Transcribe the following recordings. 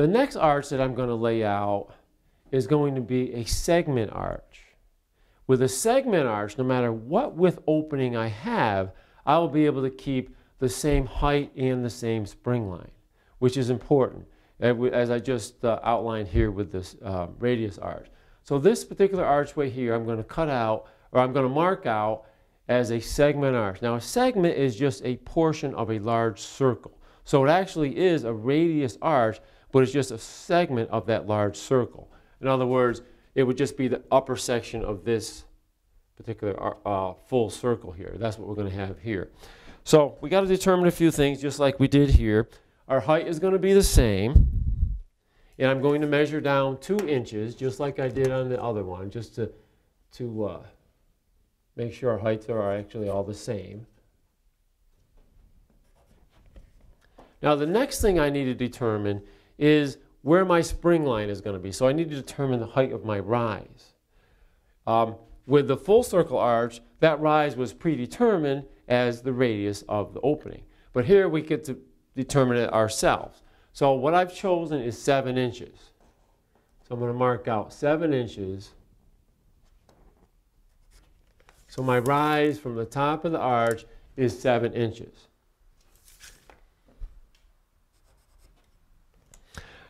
The next arch that I'm going to lay out is going to be a segment arch. With a segment arch, no matter what width opening I have, I will be able to keep the same height and the same spring line, which is important, as I just uh, outlined here with this uh, radius arch. So this particular archway here, I'm going to cut out, or I'm going to mark out as a segment arch. Now a segment is just a portion of a large circle. So it actually is a radius arch, but it's just a segment of that large circle. In other words, it would just be the upper section of this particular uh, full circle here. That's what we're going to have here. So we got to determine a few things just like we did here. Our height is going to be the same. And I'm going to measure down two inches just like I did on the other one just to, to uh, make sure our heights are actually all the same. Now the next thing I need to determine is where my spring line is going to be. So I need to determine the height of my rise. Um, with the full circle arch, that rise was predetermined as the radius of the opening. But here we get to determine it ourselves. So what I've chosen is 7 inches. So I'm going to mark out 7 inches. So my rise from the top of the arch is 7 inches.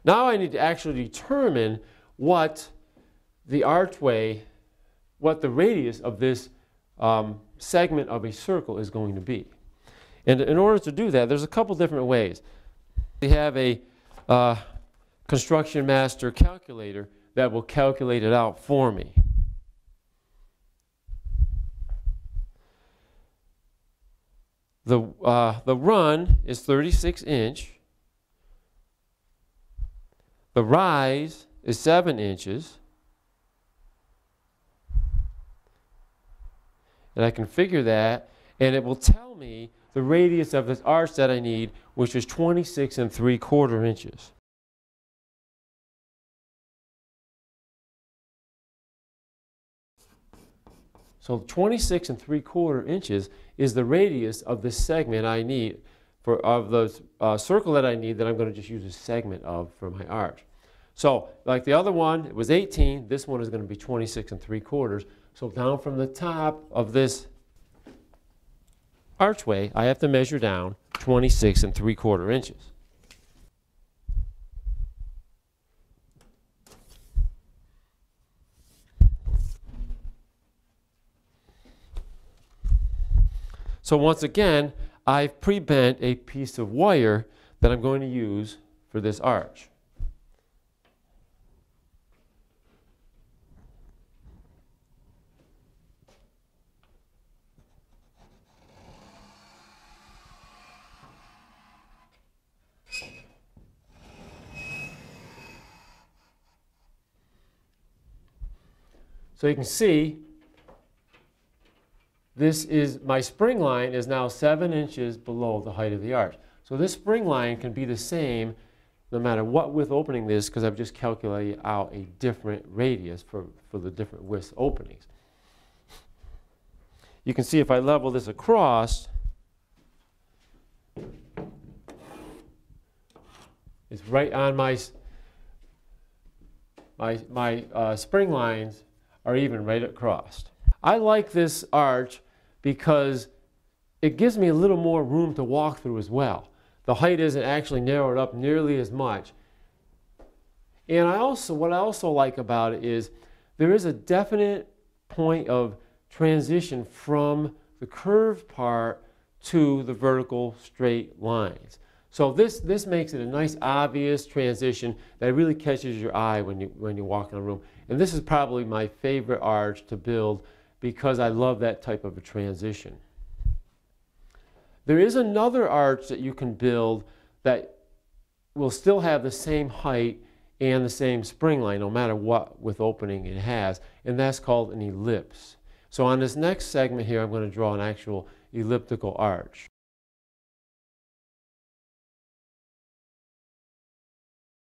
Now I need to actually determine what the archway, what the radius of this um, segment of a circle is going to be. And in order to do that, there's a couple different ways. We have a uh, Construction Master calculator that will calculate it out for me. The, uh, the run is 36 inch. The rise is 7 inches. And I can figure that, and it will tell me the radius of this arch that I need, which is 26 and 3 quarter inches. So 26 and 3 quarter inches is the radius of the segment I need for of the uh, circle that I need that I'm going to just use a segment of for my arch. So like the other one, it was 18. This one is going to be 26 and 3 quarters. So down from the top of this archway, I have to measure down 26 and 3 quarter inches. So once again, I've pre-bent a piece of wire that I'm going to use for this arch. So you can see this is my spring line is now seven inches below the height of the arch. So this spring line can be the same no matter what width opening this because I've just calculated out a different radius for, for the different width openings. You can see if I level this across, it's right on my, my, my uh, spring lines are even right across. I like this arch because it gives me a little more room to walk through as well. The height isn't actually narrowed up nearly as much. And I also, what I also like about it is there is a definite point of transition from the curved part to the vertical straight lines. So this, this makes it a nice obvious transition that really catches your eye when you, when you walk in a room. And this is probably my favorite arch to build because I love that type of a transition. There is another arch that you can build that will still have the same height and the same spring line no matter what with opening it has, and that's called an ellipse. So on this next segment here, I'm going to draw an actual elliptical arch.